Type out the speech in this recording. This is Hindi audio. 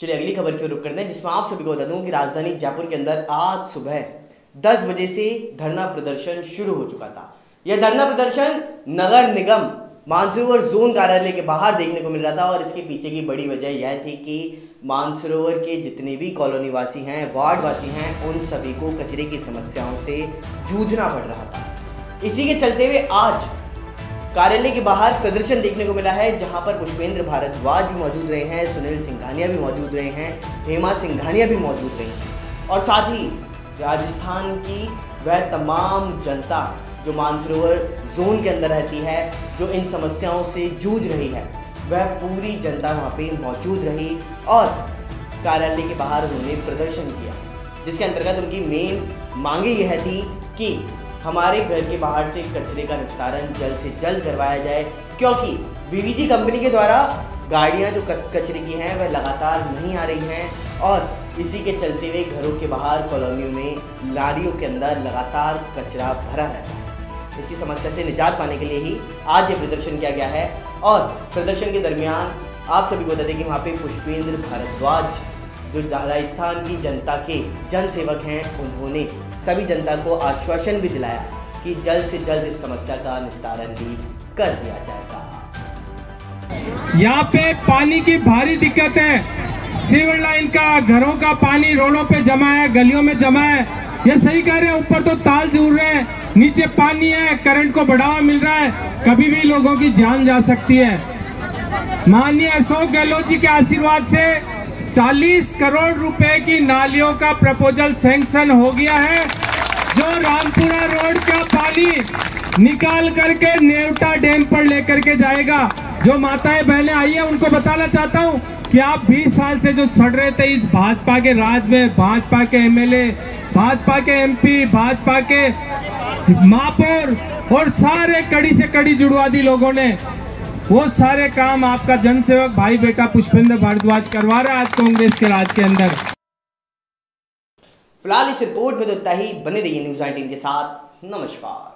चलिए अगली खबर की ओर रुक करते हैं, जिसमें आप सभी को बता दूँ कि राजधानी जयपुर के अंदर आज सुबह 10 बजे से धरना प्रदर्शन शुरू हो चुका था। यह धरना प्रदर्शन नगर निगम, मानसरोवर जोन कार्यालय के बाहर देखने को मिल रहा था और इसके पीछे की बड़ी वजह यह थी कि मानसरोवर के जितने भी कॉलोनी वासी हैं वार्ड वासी हैं, उन सभी को कचरे की समस्याओं से जूझना पड़ रहा था। इसी के चलते हुए आज कार्यालय के बाहर प्रदर्शन देखने को मिला है, जहाँ पर पुष्पेंद्र भारद्वाज भी मौजूद रहे हैं, सुनील सिंघानिया भी मौजूद रहे हैं, हेमा सिंघानिया भी मौजूद रही हैं। और साथ ही राजस्थान की वह तमाम जनता जो मानसरोवर जोन के अंदर रहती है, जो इन समस्याओं से जूझ रही है, वह पूरी जनता वहाँ पे मौजूद रही और कार्यालय के बाहर उन्होंने प्रदर्शन किया, जिसके अंतर्गत उनकी मेन मांगे यह थी कि हमारे घर के बाहर से कचरे का निस्तारण जल्द से जल्द करवाया जाए, क्योंकि बीवीजी कंपनी के द्वारा गाड़ियाँ जो कचरे की हैं, वह लगातार नहीं आ रही हैं, और इसी के चलते हुए घरों के बाहर कॉलोनियों में लारियों के अंदर लगातार कचरा भरा रहता है। इसकी समस्या से निजात पाने के लिए ही आज ये प्रदर्शन किया गया है, और प्रदर्शन के दरमियान आप सभी को बता दें कि वहाँ पे पुष्पेंद्र भारद्वाज जो राजस्थान की जनता के जन सेवक हैं, उन्होंने सभी जनता को आश्वासन भी दिलाया कि जल्द से जल्द इस समस्या का निस्तारण भी कर दिया जाएगा। यहाँ पे पानी की भारी दिक्कत है। सीवर लाइन का, घरों का पानी रोडों पे जमा है, गलियों में जमा है। ये सही कह रहे हैं, ऊपर तो ताल जूर रहे हैं, नीचे पानी है करंट को बढ़ावा मिल रहा है, कभी भी लोगों की जान जा सकती है। माननीय अशोक गहलोत जी के आशीर्वाद से 40 करोड़ रुपए की नालियों का प्रपोजल सैंक्शन हो गया है, जो रामपुरा रोड का पानी निकाल करके नेवटा डैम पर लेकर के जाएगा। जो माताएँ बहनें आई है, उनको बताना चाहता हूँ कि आप 20 साल से जो सड़ रहे थे, इस भाजपा के राज में, भाजपा के एमएलए, भाजपा के एमपी, भाजपा के महापौर और सारे कड़ी से कड़ी जुड़वा दी लोगों ने। वो सारे काम आपका जनसेवक भाई बेटा पुष्पेंद्र भारद्वाज करवा रहा है आज कांग्रेस के राज के अंदर। फ़िलहाल इस रिपोर्ट में तो इतना ही। बने रहिए न्यूज़ नाइनटीन के साथ। नमस्कार।